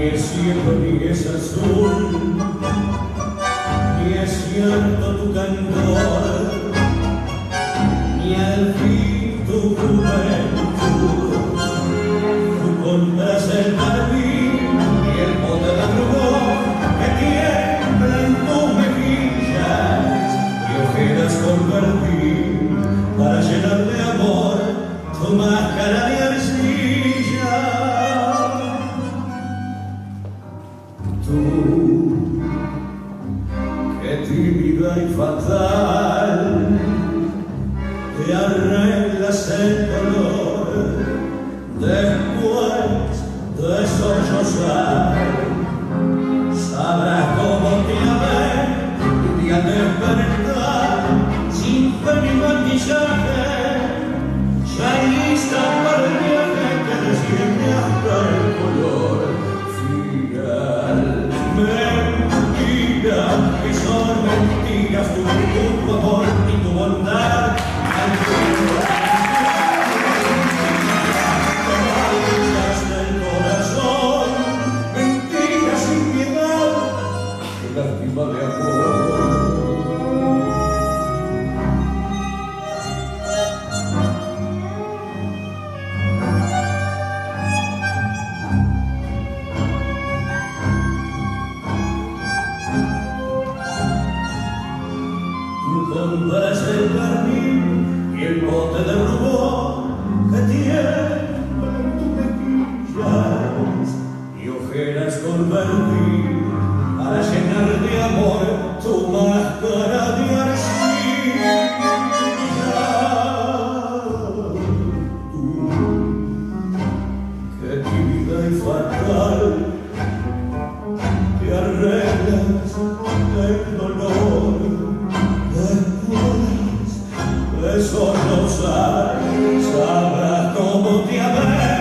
cielo ni es azul, ni es cierto tu cantor, ni al fin tu juventud. Tú compras el jardín y el bote de rubor que tiembla en tus mejillas y ojeras convertir para llenar de amor tu máscara tu che timida e fatal te arreglas el dolor después de sollozar sabrás cómo mentiras, tu tu donde es el carmín y el bote de rubor que tiene tiemblan tus mejillas y ojeras con vermil para llenar de amor tu máscara de arcilla. Que tímida y fatal te arreglas besos los sabrás cómo te amé.